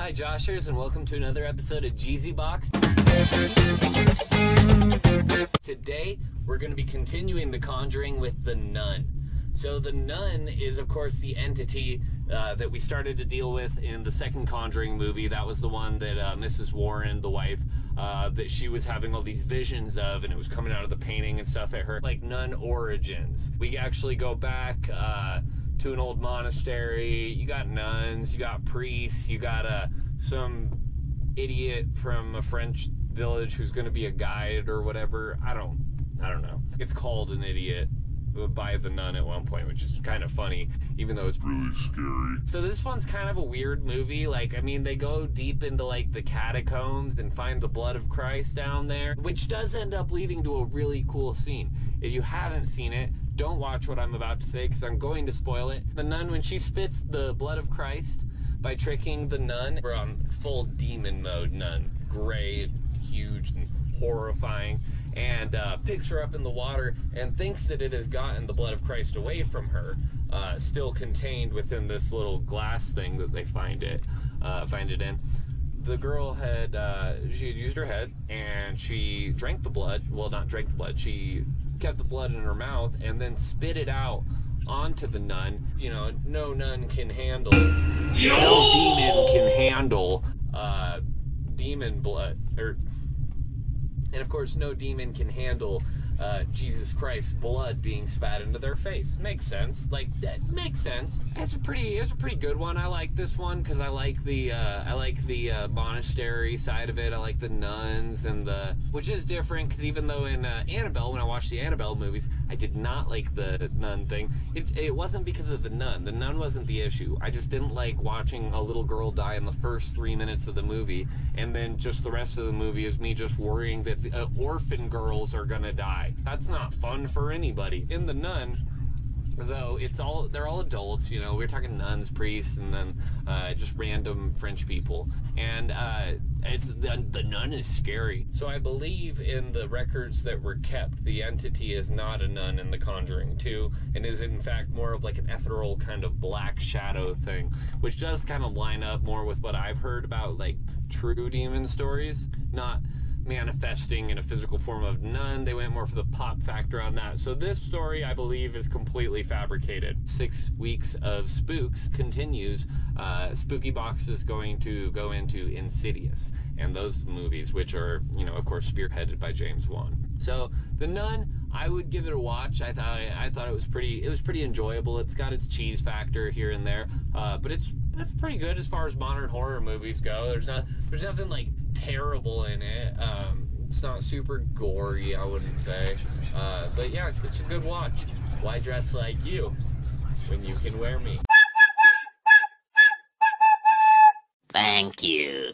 Hi, Joshers, and welcome to another episode of Jeezy Box. Today, we're going to be continuing The Conjuring with The Nun. So, The Nun is, of course, the entity uh, that we started to deal with in the second Conjuring movie. That was the one that uh, Mrs. Warren, the wife, uh, that she was having all these visions of, and it was coming out of the painting and stuff at her. Like nun origins. We actually go back uh, to an old monastery. You got nuns, you got priests, you got uh, some idiot from a French village who's going to be a guide or whatever. I don't, I don't know. It's called an idiot by the nun at one point, which is kind of funny, even though it's really scary. so this one's kind of a weird movie. Like, I mean, they go deep into like the catacombs and find the blood of Christ down there, which does end up leading to a really cool scene. If you haven't seen it, don't watch what I'm about to say because I'm going to spoil it. The nun, when she spits the blood of Christ by tricking the nun, we're on full demon mode nun. Gray, huge, and horrifying. And uh, picks her up in the water and thinks that it has gotten the blood of Christ away from her, uh, still contained within this little glass thing that they find it, uh, find it in the girl had uh, she had used her head and she drank the blood. Well, not drank the blood. She kept the blood in her mouth and then spit it out onto the nun. You know, no nun can handle, no demon can handle uh, demon blood, or and of course, no demon can handle uh, Jesus Christ's blood being spat into their face. Makes sense. Like that makes sense. It's a pretty, it's a pretty good one. I like this one because I like the, uh, I like the uh, monastery side of it. I like the nuns and the, which is different because even though in uh, Annabelle, when watched the Annabelle movies, I did not like the nun thing. It, it wasn't because of the nun. The nun wasn't the issue. I just didn't like watching a little girl die in the first three minutes of the movie, and then just the rest of the movie is me just worrying that the, uh, orphan girls are gonna die. That's not fun for anybody. In the nun, though it's all they're all adults you know we're talking nuns priests and then uh, just random french people. And uh, it's the, the nun is scary. So i believe in the records that were kept the entity is not a nun in the conjuring 2 and is in fact more of like an ethereal kind of black shadow thing which does kind of line up more with what i've heard about like true demon stories. Not manifesting in a physical form of nun. They went more for the pop factor on that. So this story, I believe, is completely fabricated. Six weeks of spooks continues. Uh, Spooky Box is going to go into Insidious and those movies, which are, you know, of course, spearheaded by James Wan. So The Nun, I would give it a watch. I thought I thought it was pretty it was pretty enjoyable. It's got its cheese factor here and there, uh, but it's that's pretty good as far as modern horror movies go. There's not there's nothing like terrible in it. Um, it's not super gory, I wouldn't say. Uh, but yeah, it's, it's a good watch. Why dress like you when you can wear me? Thank you.